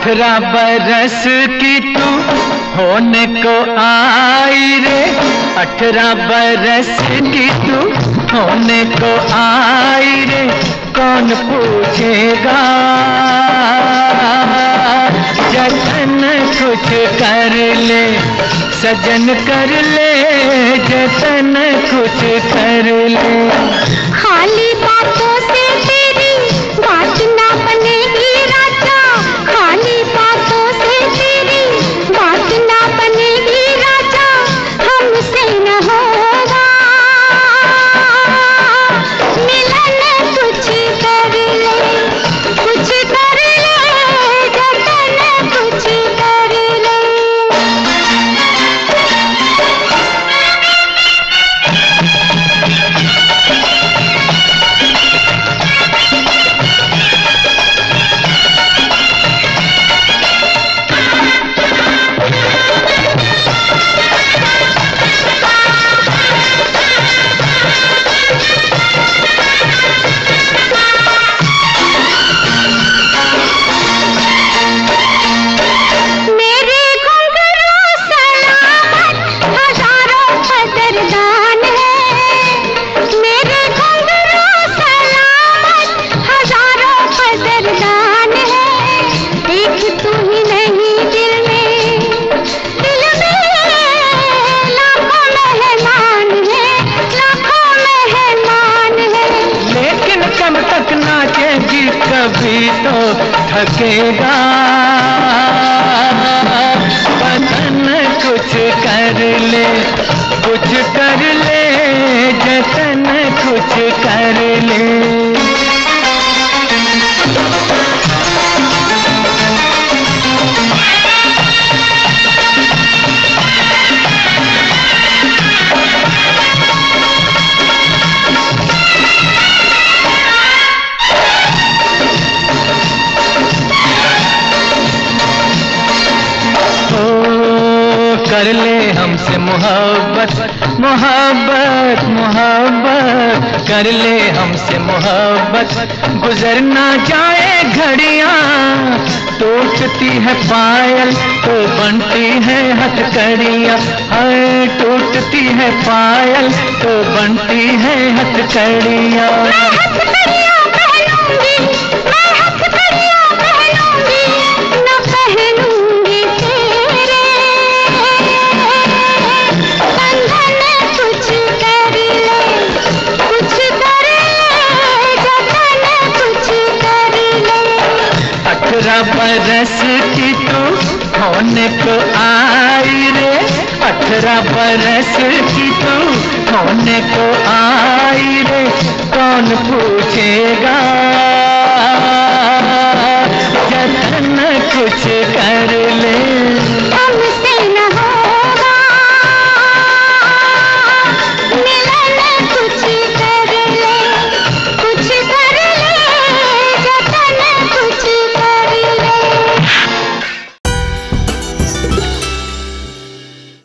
अठारह बरस की तू होने को आई रे। अठारह बरस की तू होने को आई रे। कौन पूछेगा? जतन कुछ कर ले, सजन कर ले, जतन कुछ कर ले। थकेगा कर ले हमसे मोहब्बत मोहब्बत मोहब्बत। कर ले हमसे मोहब्बत, गुजर ना जाए घड़ियाँ। टूटती है पायल तो बनती है हथकड़ियाँ। हाय, टूटती है पायल तो बनती है हथकड़ियाँ। अठारह बरस की तू होने को आई रे। अठारह बरस की तू होने को आई रे। कौन पूछेगा?